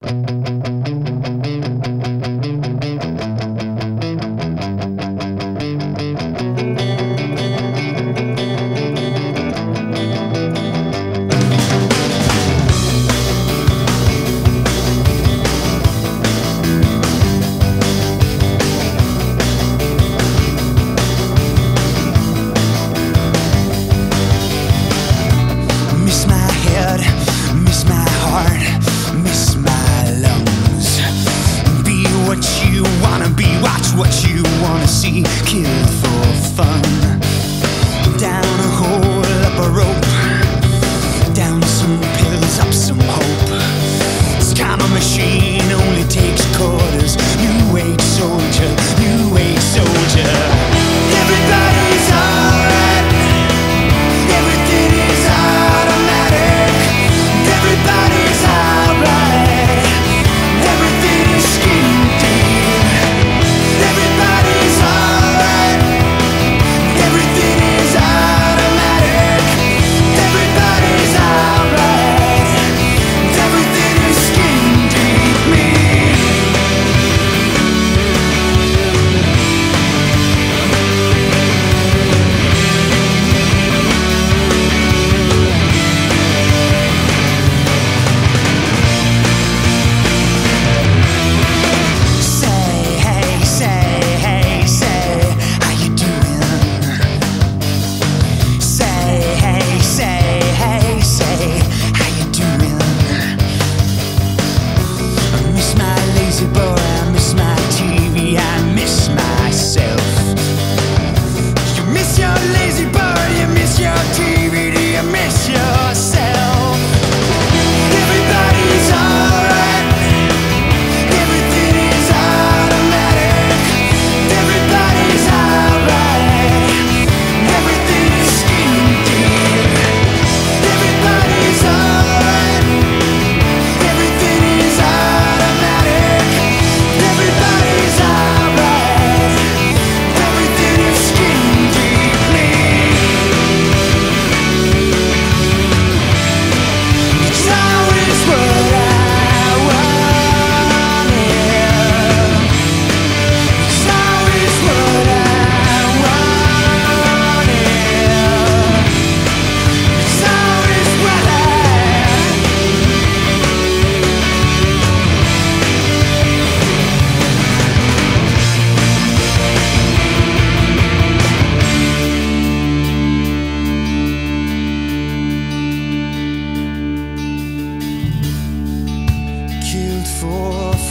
Miss lazy boy,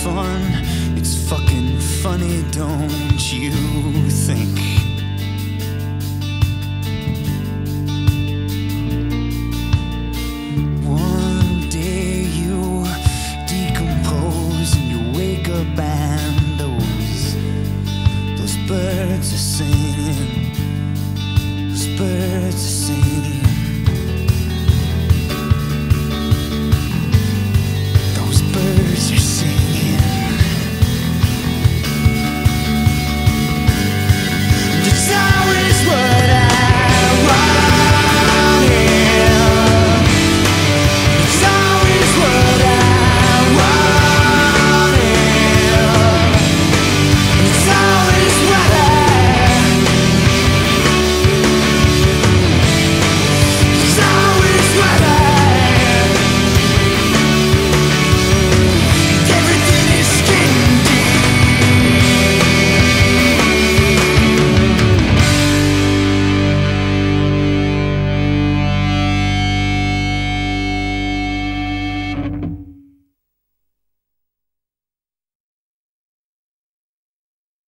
fun. It's fucking funny, don't you think? One day you decompose and you wake up and those, those birds are singing. Those birds are singing.